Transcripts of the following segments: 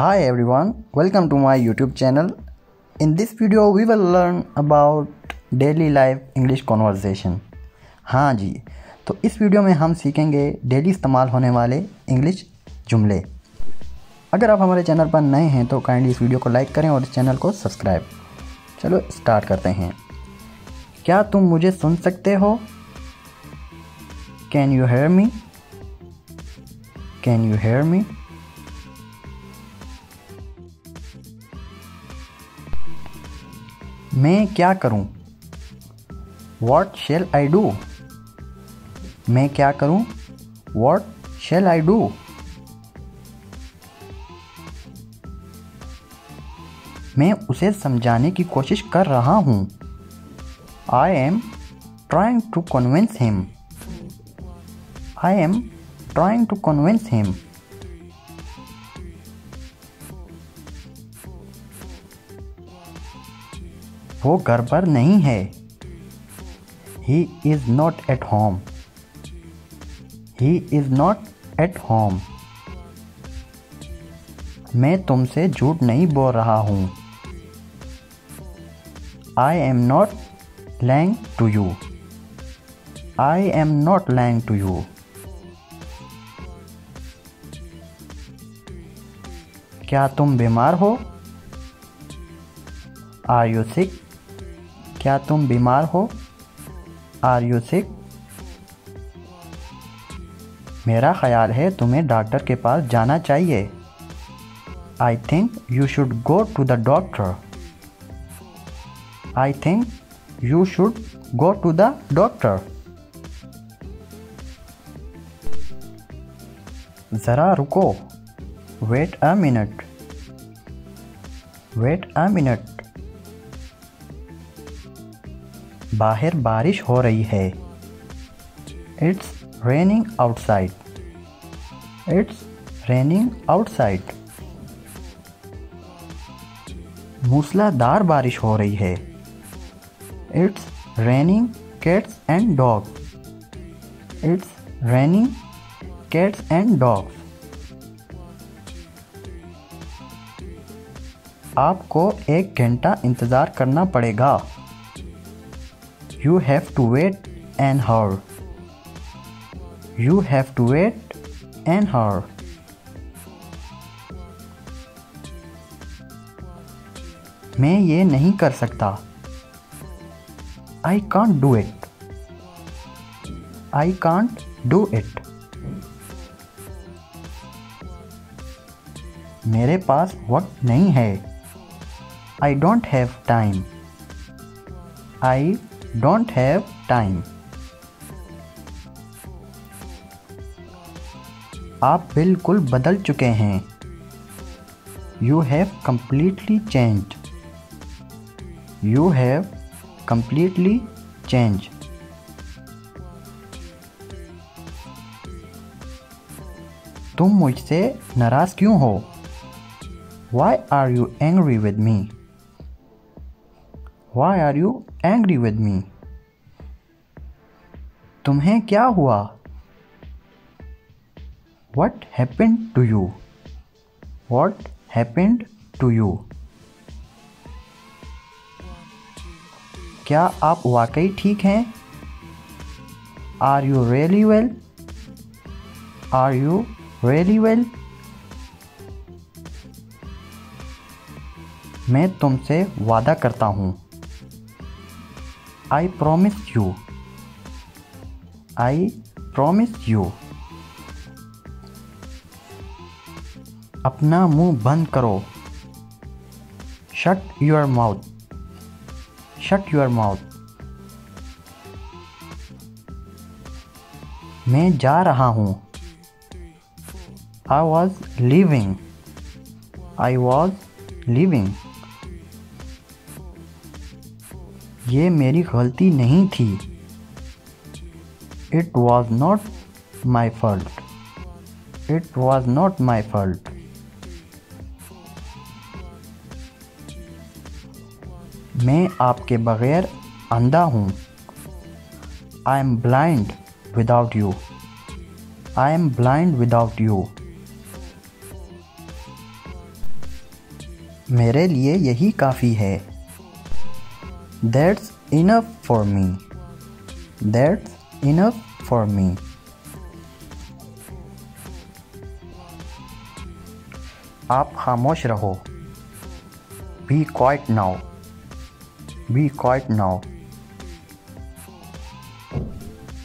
Hi everyone, welcome to my YouTube channel. In this video we will learn about daily life English conversation. हाँ जी तो इस video में हम सीखेंगे daily इस्तेमाल होने वाले इंग्लिश जुमले। अगर आप हमारे चैनल पर नए हैं तो काइंडली इस वीडियो को लाइक करें और इस चैनल को सब्सक्राइब चलो स्टार्ट करते हैं। क्या तुम मुझे सुन सकते हो? Can you hear me can you hear me मैं क्या करूँ? वॉट शेल आई डू मैं क्या करूँ? वॉट शेल आई डू मैं उसे समझाने की कोशिश कर रहा हूँ। I am trying to convince him I am trying to convince him वो घर पर नहीं है। He is not at home he is not at home मैं तुमसे झूठ नहीं बोल रहा हूँ। I am not lying to you I am not lying to you क्या तुम बीमार हो? आर यू सिक क्या तुम बीमार हो? आर यू सिक मेरा ख्याल है तुम्हें डॉक्टर के पास जाना चाहिए। I think you should go to the doctor I think you should go to the doctor ज़रा रुको। Wait a minute wait a minute बाहर बारिश हो रही है। It's raining outside it's raining outside मूसलाधार बारिश हो रही है। It's raining cats and dogs it's raining cats and dogs आपको एक घंटा इंतज़ार करना पड़ेगा। You have to wait an hour. You have to wait an hour. मैं ये नहीं कर सकता। I can't do it I can't do it मेरे पास वक्त नहीं है। I don't have time I don't have time आप बिल्कुल बदल चुके हैं। You have completely change you have completely change तुम मुझसे नाराज़ क्यों हो? Why are you angry with me why are you angry with me तुम्हें क्या हुआ? What happened to you what happened to you क्या आप वाकई ठीक हैं? Are you really well are you really well मैं तुमसे वादा करता हूँ। I promise you. I promise you. अपना मुँह बंद करो। Shut your mouth shut your mouth मैं जा रहा हूँ। I was leaving I was leaving ये मेरी गलती नहीं थी। It was not my fault it was not my fault मैं आपके बगैर अंधा हूँ। I am blind without you I am blind without you मेरे लिए यही काफ़ी है। That's enough for me that's enough for me आप खामोश रहो। Be quiet now be quiet now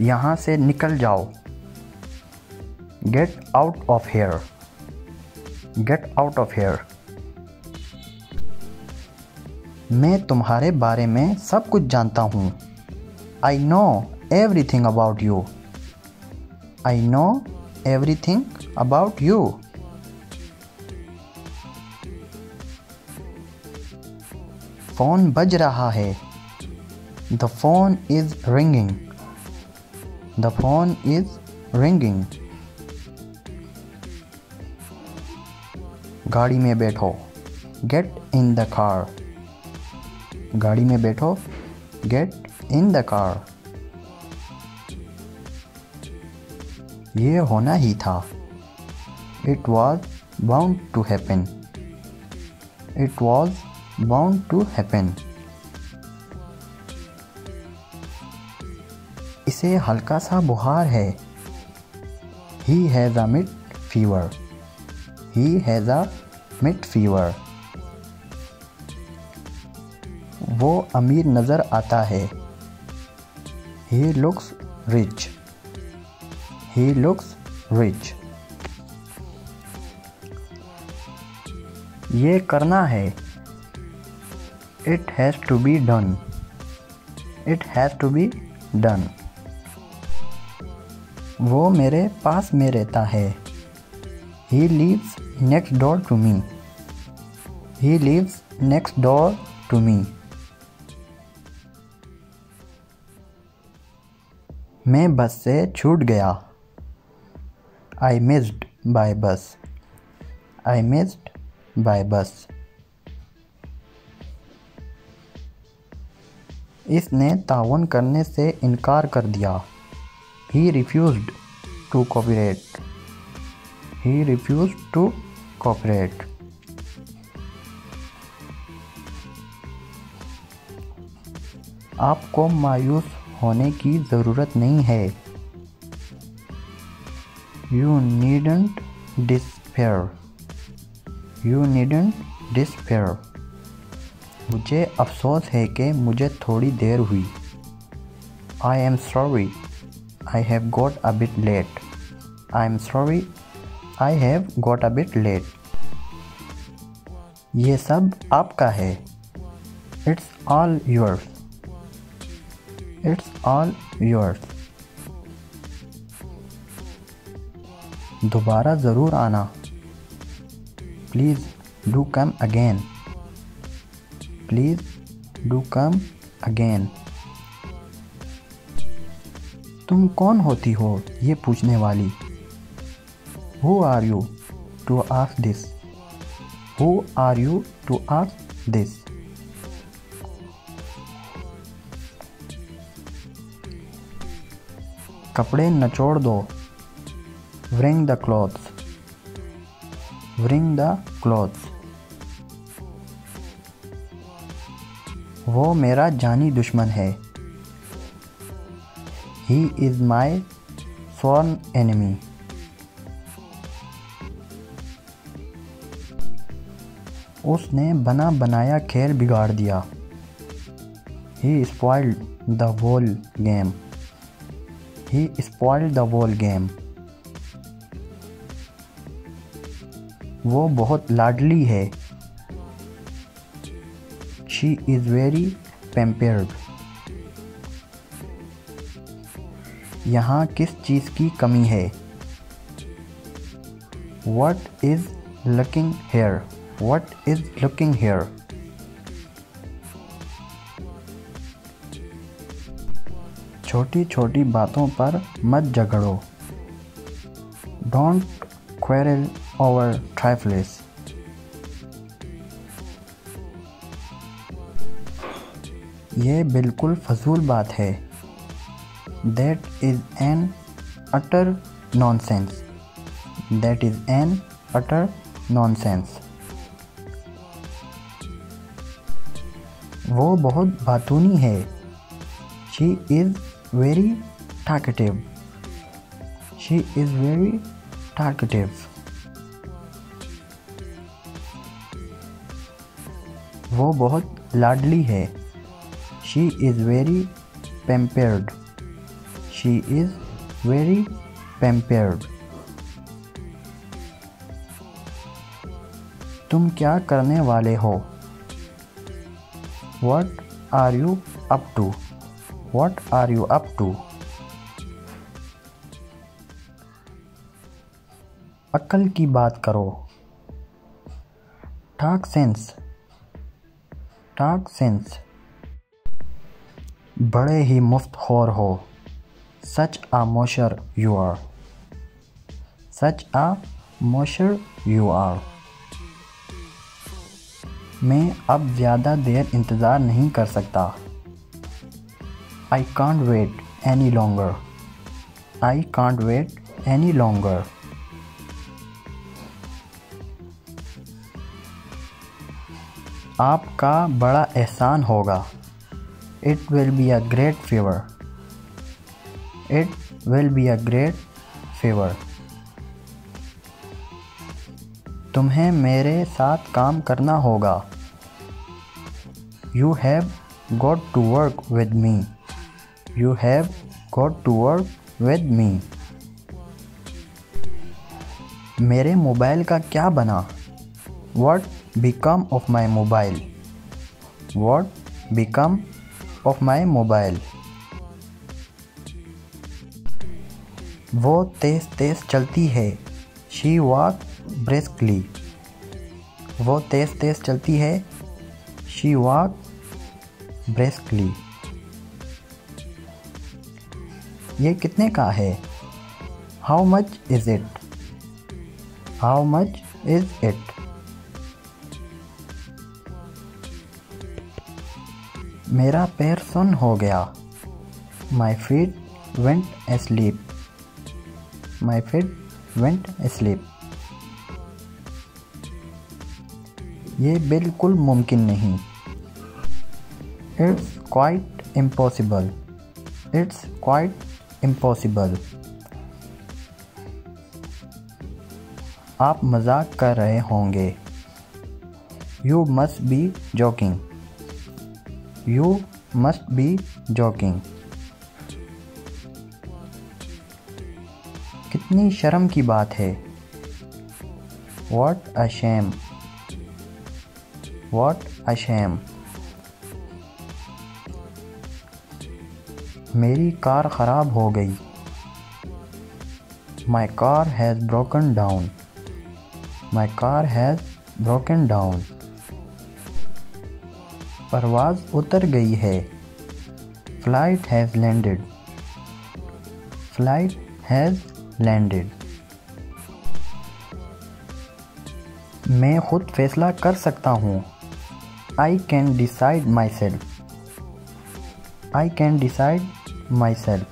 यहाँ से निकल जाओ। Get out of here get out of here मैं तुम्हारे बारे में सब कुछ जानता हूँ। I know everything about you I know everything about you phone बज रहा है। The phone is ringing the phone is ringing गाड़ी में बैठो। गेट इन द कार गाड़ी में बैठो गेट इन द कार ये होना ही था। It was bound to happen it was bound to happen इसे हल्का सा बुखार है। ही हैज़ अ मिट फीवर ही हैज़ अ मिट फीवर वो अमीर नज़र आता है। He looks rich he looks rich ये करना है। It has to be done it has to be done वो मेरे पास में रहता है। He leaves next door to me he leaves next door to me मैं बस से छूट गया। आई मिस्ड बाय बस आई मिस्ड बाय बस इसने तावन करने से इनकार कर दिया। He refuse to cooperate he refuse to cooperate आपको मायूस होने की ज़रूरत नहीं है। You needn't despair you needn't despair मुझे अफसोस है कि मुझे थोड़ी देर हुई। I am sorry I have got a bit late I am sorry I have got a bit late ये सब आपका है। It's all yours it's all yours दोबारा ज़रूर आना। Please do come again please do come again तुम कौन होती हो ये पूछने वाली? Who are you to ask this who are you to ask this कपड़े नचोड़ दो। Wring the clothes wring the clothes वो मेरा जानी दुश्मन है। ही इज़ माई स्वर्ण एनिमी उसने बना बनाया खेल बिगाड़ दिया। He spoiled the whole game He spoiled the whole game. वो बहुत लाडली है। शी इज़ वेरी पेम्पेयर्ड यहाँ किस चीज़ की कमी है? What is looking here what is looking here छोटी छोटी बातों पर मत झगड़ो। डोंट क्वेरल ओवर ट्राइफलेस ये बिल्कुल फजूल बात है। That is an utter nonsense that is an utter nonsense वो बहुत बातूनी है। She is very talkative she is very talkative वो बहुत लाडली है। She is very pampered she is very pampered तुम क्या करने वाले हो? What are you up to what are you up to अक्ल की बात करो। टाक सेंस टाक सेंस बड़े ही मुफ़्त खोर हो। Such a moocher you are such a moocher you are मैं अब ज़्यादा देर इंतज़ार नहीं कर सकता। I can't wait any longer I can't wait any longer आपका बड़ा एहसान होगा। It will be a great favour it will be a great favour तुम्हें मेरे साथ काम करना होगा। You have got to work with me you have got to work with me मेरे मोबाइल का क्या बना? What become of my mobile what become of my mobile वो तेज़ तेज़ चलती है। शी वॉक ब्रिस्कली वो तेज़ तेज़ चलती है। शी वॉक ब्रिस्कली ये कितने का है? How much is it how much is it मेरा पैर सुन हो गया। My feet went asleep my feet went asleep ये बिल्कुल मुमकिन नहीं। It's quite impossible it's quite impossible आप मज़ाक कर रहे होंगे। You must be joking you must be joking कितनी शर्म की बात है। What a shame What a shame. मेरी कार ख़राब हो गई। My car has broken down my car has broken down परवाज़ उतर गई है। Flight has landed flight has landed मैं खुद फैसला कर सकता हूँ। I can decide myself I can decide myself.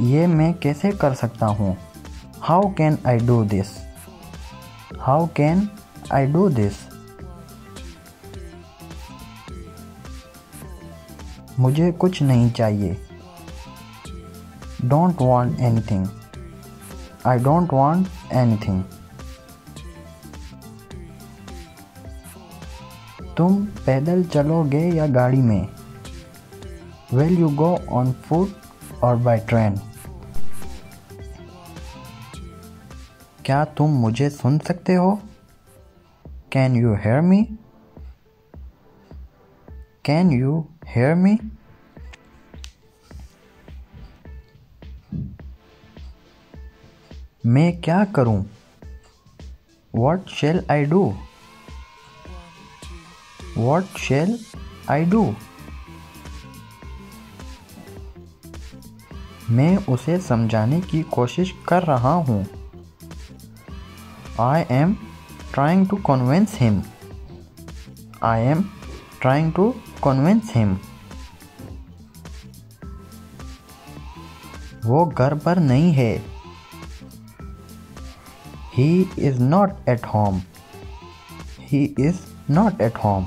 ये मैं कैसे कर सकता हूँ? How can I do this how can I do this मुझे कुछ नहीं चाहिए। Don't want anything I don't want anything तुम पैदल चलोगे या गाड़ी में? Well you go on foot और बाय ट्रेन क्या तुम मुझे सुन सकते हो? Can you hear me can you hear me मैं क्या करूँ? What shall I do what shall I do मैं उसे समझाने की कोशिश कर रहा हूँ। I am trying to convince him I am trying to convince him वो घर पर नहीं है। He is not at home he is not at home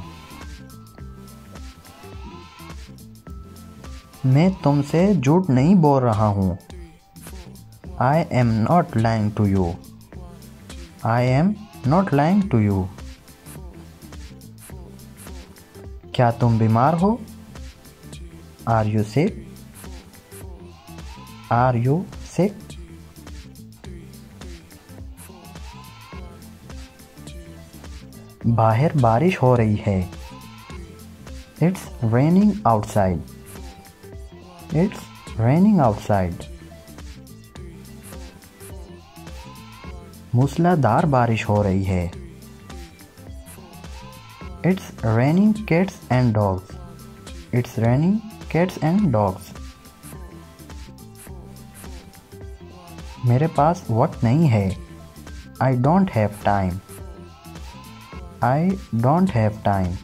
मैं तुमसे झूठ नहीं बोल रहा हूँ। I am not lying to you I am not lying to you क्या तुम बीमार हो? Are you sick are you sick बाहर बारिश हो रही है। It's raining outside it's raining outside मूसलाधार बारिश हो रही है। It's raining cats and dogs it's raining cats and dogs मेरे पास वक्त नहीं है। I don't have time I don't have time